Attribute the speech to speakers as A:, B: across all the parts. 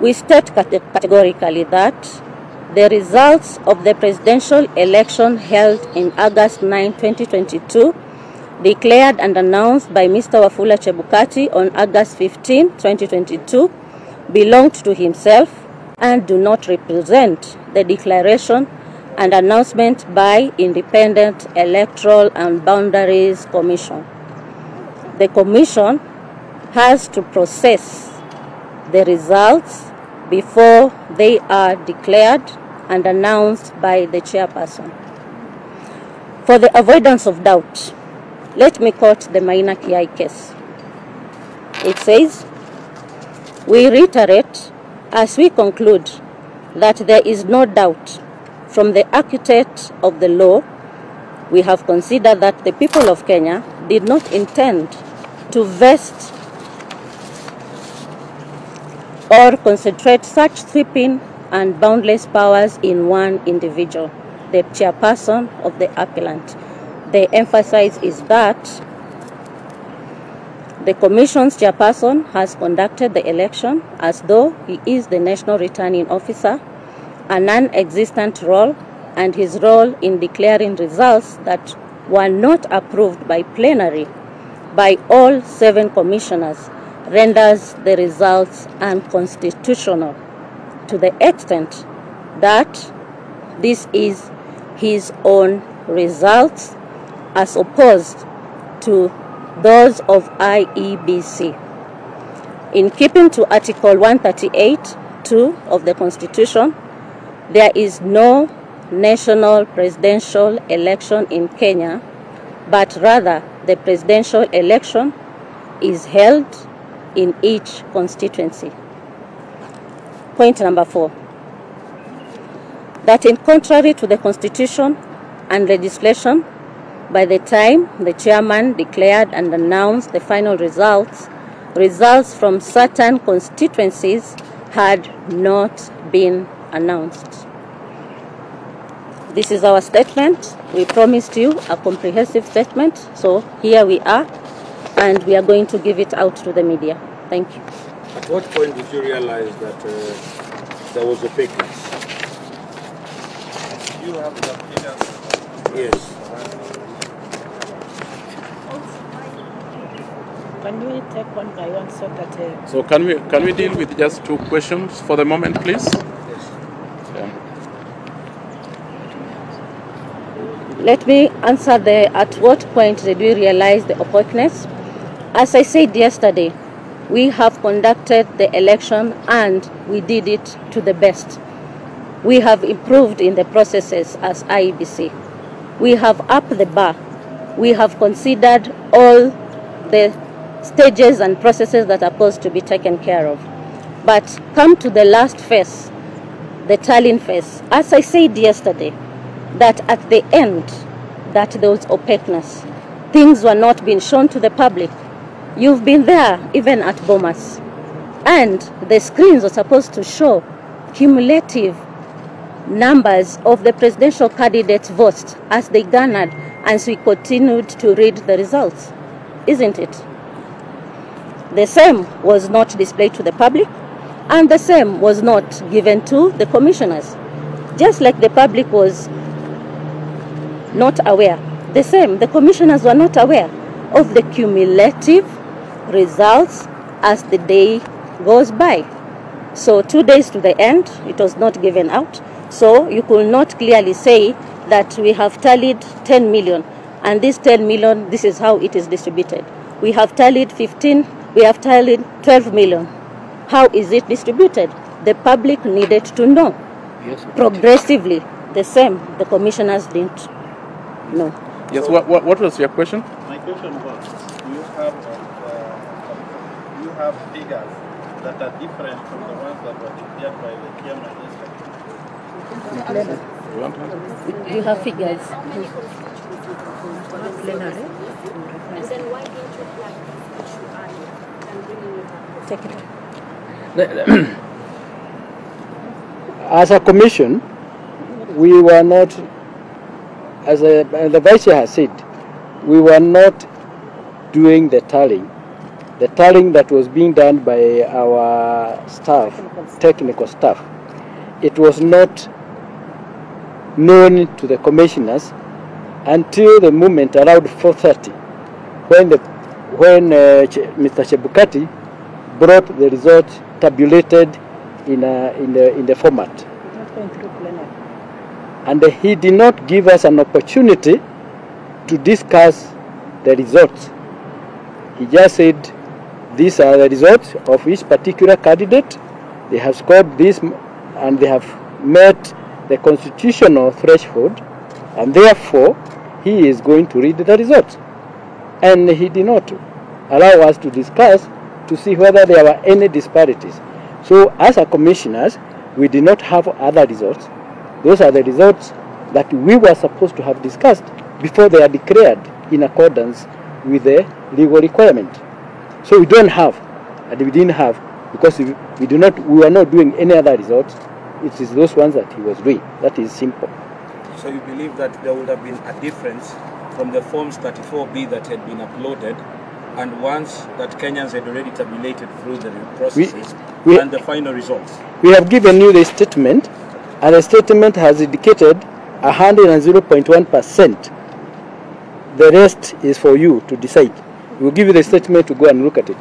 A: we state cate- categorically that the results of the presidential election held in August 9, 2022, declared and announced by Mr. Wafula Chebukati on August 15, 2022, belonged to himself and do not represent the declaration and announcement by Independent Electoral and Boundaries Commission. The Commission has to process the results before they are declared and announced by the chairperson. For the avoidance of doubt, let me quote the Maina Kiai case. It says, We reiterate as we conclude that there is no doubt from the architect of the law, we have considered that the people of Kenya did not intend to vest or concentrate such sweeping and boundless powers in one individual, the chairperson of the appellant. The emphasis is that the Commission's chairperson has conducted the election as though he is the national returning officer, a non existent role, and his role in declaring results that were not approved by plenary by all seven commissioners renders the results unconstitutional to the extent that this is his own results as opposed to those of IEBC. In keeping to Article 138 2 of the Constitution, there is no national presidential election in Kenya, but rather the presidential election is held in each constituency. Point number four that, in contrary to the Constitution and legislation, by the time the chairman declared and announced the final results, results from certain constituencies had not been announced. This is our statement. We promised you a comprehensive statement, so here we are, and we are going to give it out to the media. Thank you.
B: At what point did you realize that uh, there was a opaqueness?
C: You have the figures.
B: Yes.
D: Can we take one by one so that uh,
E: So can we can we deal with just two questions for the moment, please? Yeah.
A: Let me answer the at what point did we realize the opaqueness? As I said yesterday, we have conducted the election and we did it to the best. We have improved in the processes as IEBC. We have upped the bar. We have considered all the stages and processes that are supposed to be taken care of. But come to the last phase, the tallying phase. As I said yesterday, that at the end, that there was opaqueness. Things were not being shown to the public. You've been there even at Bomas. And the screens are supposed to show cumulative numbers of the presidential candidates' votes as they garnered as we continued to read the results. Isn't it? The same was not displayed to the public, and the same was not given to the commissioners. Just like the public was not aware, the same, the commissioners were not aware of the cumulative results as the day goes by. So, two days to the end, it was not given out. So, you could not clearly say that we have tallied 10 million, and this 10 million, this is how it is distributed. We have tallied 15, we have tallied 12 million. How is it distributed? The public needed to know. Yes, Progressively, the same, the commissioners didn't know.
E: Yes. What, what what was your question?
C: My question was, do you have uh, you have figures that are different from the ones that were declared by the chairman yesterday?
E: You want to-
A: Do you have figures?
D: plenary?
F: And then why didn't you flag this issue earlier than bringing it up?
A: Take it.
G: As a commission, we were not, as a, the vice chair has said, we were not doing the tallying the tallying that was being done by our staff, technical staff, it was not known to the commissioners until the moment around 4.30 when, the, when uh, Mr. Chebukati brought the result tabulated in, a, in, the, in the format. And he did not give us an opportunity to discuss the results. He just said, these are the results of each particular candidate. They have scored this and they have met the constitutional threshold, and therefore he is going to read the results. And he did not allow us to discuss to see whether there were any disparities. So, as a commissioners, we did not have other results. Those are the results that we were supposed to have discussed before they are declared in accordance with the legal requirement. So we don't have, and we didn't have, because we, we do not, we were not doing any other results. It is those ones that he was doing. That is simple.
B: So you believe that there would have been a difference from the Forms 34B that had been uploaded and ones that Kenyans had already tabulated through the processes
G: we-
B: and the final results?
G: We have given you the statement, and the statement has indicated 100.1%. The rest is for you to decide. We'll give you the statement to go and look at it.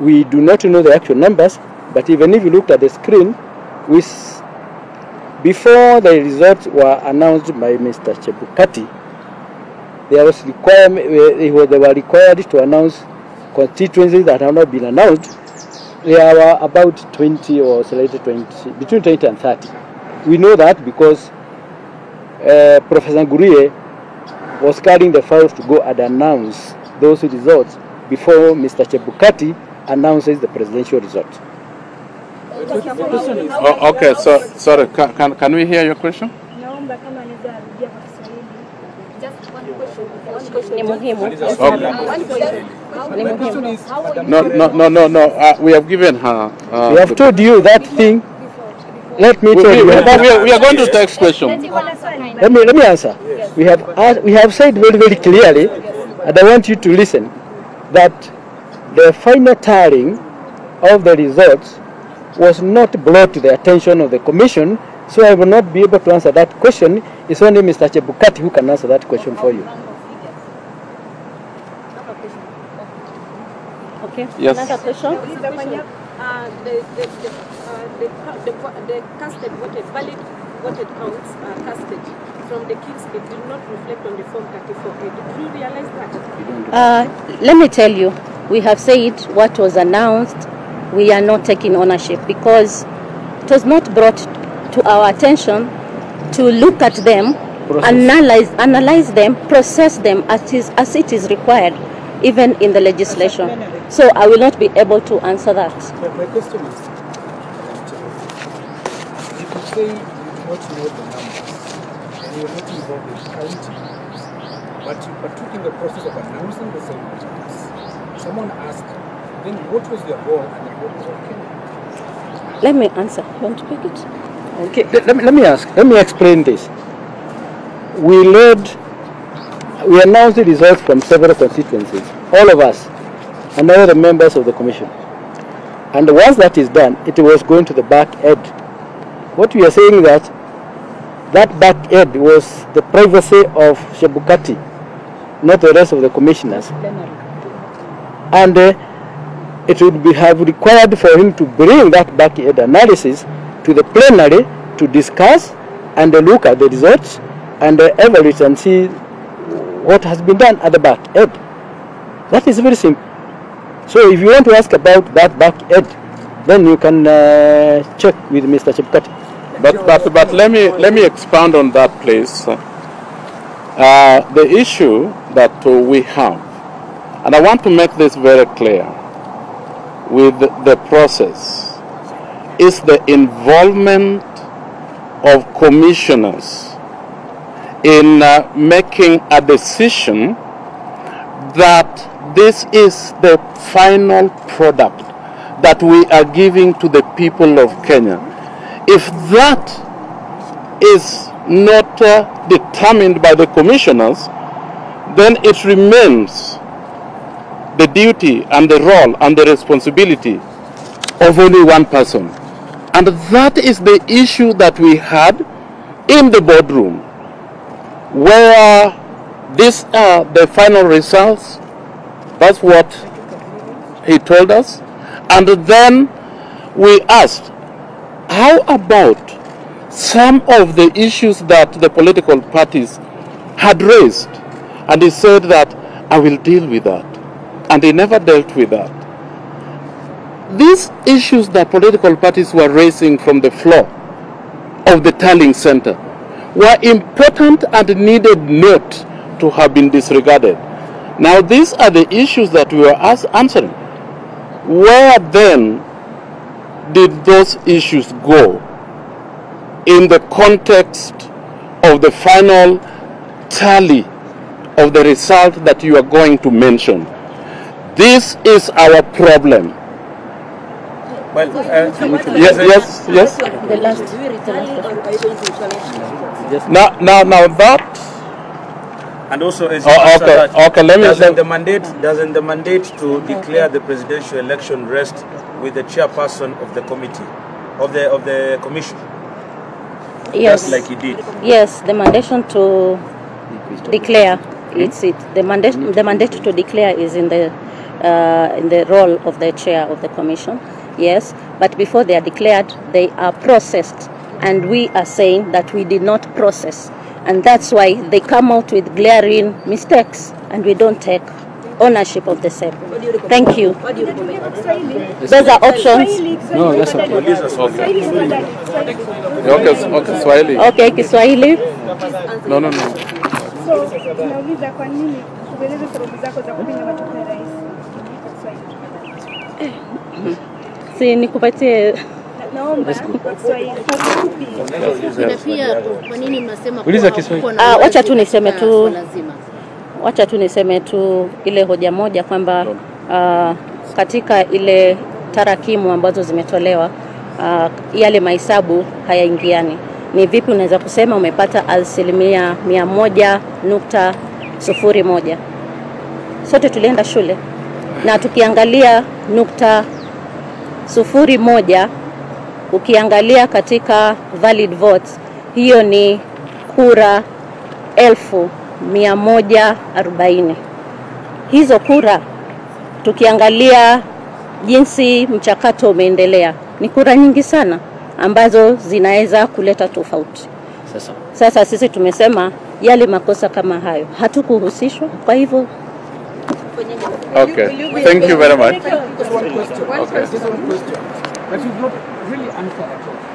G: We do not know the actual numbers, but even if you looked at the screen, we before the results were announced by Mr. Chebukati, there was requirement, uh, they were required to announce constituencies that have not been announced. There were about 20 or slightly 20, between 20 and 30. We know that because uh, Professor Ngurie was carrying the files to go and announce those results before Mr. Chebukati announces the presidential result.
E: Oh, okay, so sorry, can, can, can we hear your question?
F: Naomba kama anaweza rudia kwa Kiswahili. Just one question. One question.
A: Ni muhimu.
F: One question.
A: Ni muhimu.
F: How are you
E: No, no, no, no, no. Uh, we have given her. Uh,
G: We have told you that thing. Let me
E: we,
G: tell
E: we,
G: you.
E: we,
G: that-
E: we are, we are going to text question.
G: Let me let me answer. We have asked, we have said very very clearly, and I want you to listen, that the final tallying of the results was not brought to the attention of the commission, so I will not be able to answer that question. It's only Mr. Chebukati who can answer that question for you.
A: Okay.
E: Yes.
A: Another question?
F: Uh, the, the, the, uh, the, the, the casted voted, valid voted counts are casted from the kids. It did not reflect on the Form 34A. Did you realize that?
A: Uh, let me tell you, we have said what was announced. We are not taking ownership because it was not brought to our attention to look at them,
G: Process.
A: analyze, analyze them, process them as, is, as it is required, even in the legislation. So I will not be able to answer that.
H: But my question is, if you say you do not know the numbers and you're not involved in counting, but you partook in the process of announcing the same results, someone asked, then what was your role and the purpose of Kenya?
A: Let me answer. You want to pick it?
G: Okay, let, let me, let me ask, let me explain this. We led, we announced the results from several constituencies, all of us, and all the members of the commission. And once that is done, it was going to the back end. What we are saying that that back end was the privacy of Chebukati, not the rest of the commissioners. And uh, it would be have required for him to bring that back end analysis to the plenary to discuss and uh, look at the results and uh, evaluate and see what has been done at the back end. That is very simple. So if you want to ask about that back end, then you can uh, check with Mr. Chebukati.
E: But, but, but let me let me expound on that, please. Uh, the issue that uh, we have, and I want to make this very clear, with the process, is the involvement of commissioners in uh, making a decision that this is the final product that we are giving to the people of Kenya. If that is not uh, determined by the commissioners, then it remains the duty and the role and the responsibility of only one person. And that is the issue that we had in the boardroom, where these are the final results. That's what he told us. And then we asked, how about some of the issues that the political parties had raised? And he said that I will deal with that. And he never dealt with that. These issues that political parties were raising from the floor of the tallying center were important and needed not to have been disregarded. Now, these are the issues that we were answering. Where then did those issues go in the context of the final tally of the result that you are going to mention? This is our problem.
B: Well, uh,
E: Yes, yes, yes.
A: The last, the last.
E: Now, now, now that
B: And also, as
E: Oh, okay,
B: that,
E: okay, let me-
B: doesn't
E: let-
B: the mandate doesn't the mandate to declare the presidential election rest with the chairperson of the committee of the of the commission,
A: Yes.
B: just like he did.
A: Yes, the mandation to declare, it's it. The mandate, the mandate to declare is in the, uh, in the role of the chair of the commission. Yes, but before they are declared, they are processed. And we are saying that we did not process. And that's why they come out with glaring mistakes and we don't take ownership of the same. Thank you. Those are options.
G: No, that's okay.
B: Uliza swali.
E: okay, okay, Swahili.
A: Okay, Kiswahili.
E: No, no, no.
I: So, tunauliza kwa nini ueleze sababu zako za kupinga matokeo ya rais eh. Kwa Kiswahili.
A: Si nikupatie
I: Naomba
A: Ah, wacha tu niseme tu- wacha tu niseme tu ile hoja moja kwamba uh, katika ile tarakimu ambazo zimetolewa uh, yale mahesabu hayaingiani. Ni vipi unaweza kusema umepata asilimia mia moja nukta sufuri moja? Sote tulienda shule na tukiangalia nukta sufuri moja, ukiangalia katika valid votes, hiyo ni kura elfu mia moja arobaini. Hizo kura tukiangalia jinsi mchakato umeendelea ni kura nyingi sana ambazo zinaweza kuleta tofauti.
G: Sasa
A: Sasa sisi tumesema yale makosa kama hayo hatukuhusishwa, kwa hivyo
E: Okay. Thank you very much.
H: Just one question.
E: Okay.
H: Just one question. But you've not really answered at all.